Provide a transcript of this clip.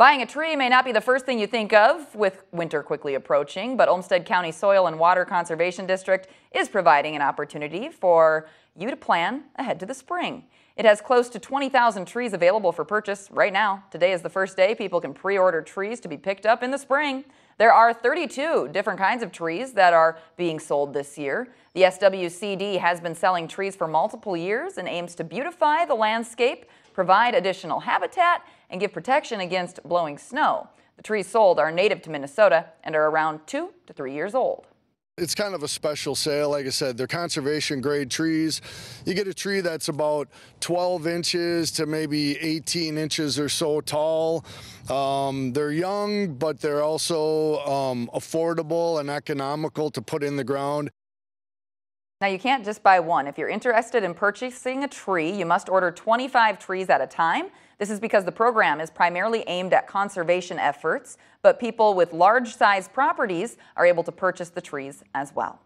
Buying a tree may not be the first thing you think of with winter quickly approaching, but Olmsted County Soil and Water Conservation District is providing an opportunity for you to plan ahead to the spring. It has close to 20,000 trees available for purchase right now. Today is the first day people can pre-order trees to be picked up in the spring. There are 32 different kinds of trees that are being sold this year. The SWCD has been selling trees for multiple years and aims to beautify the landscape, provide additional habitat, and give protection against blowing snow. The trees sold are native to Minnesota and are around two to three years old. It's kind of a special sale. Like I said, they're conservation grade trees. You get a tree that's about 12 inches to maybe 18 inches or so tall. Um, they're young, but they're also um, affordable and economical to put in the ground. Now you can't just buy one. If you're interested in purchasing a tree, you must order 25 trees at a time. This is because the program is primarily aimed at conservation efforts, but people with large size properties are able to purchase the trees as well.